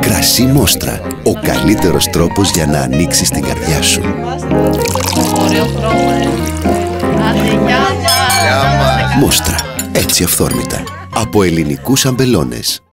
Κρασί Μόστρα. Ο καλύτερος τρόπος για να ανοίξεις την καρδιά σου. Μόστρα. Έτσι αυθόρμητα. Από ελληνικούς αμπελώνες.